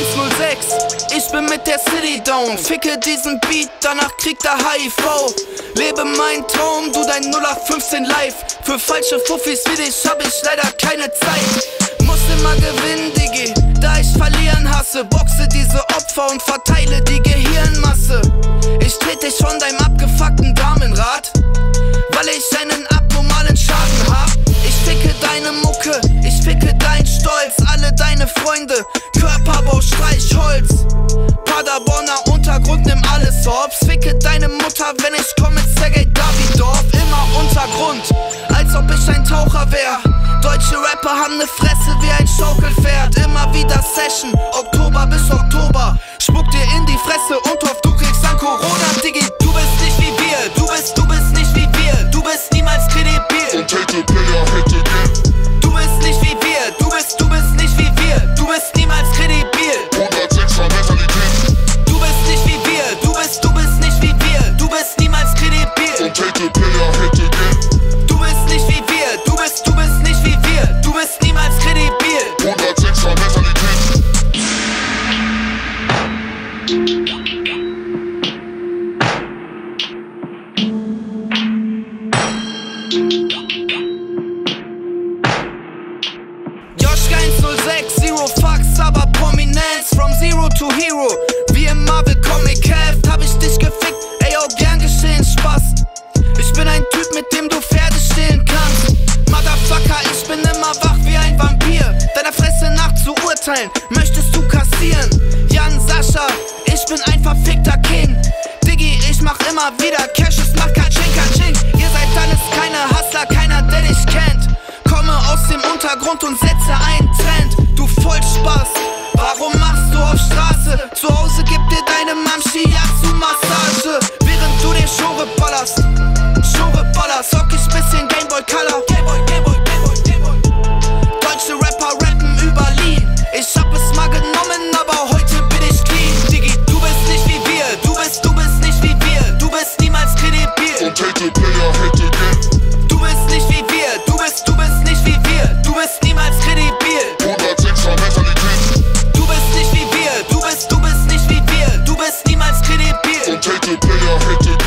106, ich bin mit der City down. Ficke diesen Beat, danach kriegt er HIV. Lebe meinen Traum, du dein 0815 live. Für falsche Fuffis wie dich hab ich leider keine Zeit. Muss immer gewinnen, Digi, da ich verlieren hasse. Boxe diese Opfer und verteile die Gehirnmasse. Ich tret dich von deinem abgefuckten Damenrad, Freunde, Körperbau, Streichholz. Paderborner Untergrund, nimm alles hops. Ficke deine Mutter, wenn ich komm mit Sergei Davidov. Immer Untergrund, als ob ich ein Taucher wär. Deutsche Rapper haben ne Fresse wie ein Schaukelpferd. Immer wieder Session, Joshka 106, Zero Fucks, aber Prominenz From Zero to Hero, wie im Marvel Comic Heft Hab ich dich gefickt, ey, oh, gern geschehen, Spaß. Ich bin ein Typ, mit dem du Pferde stehlen kannst. Motherfucker, ich bin immer wach wie ein Vampir. Deiner Fresse nach zu urteilen, möchtest du kassieren? Jan, Sascha, ich bin ein verfickter Untergrund und setze einen Trend. Du Vollspaß, warum machst du auf Straße? Zu Take a day. I hate to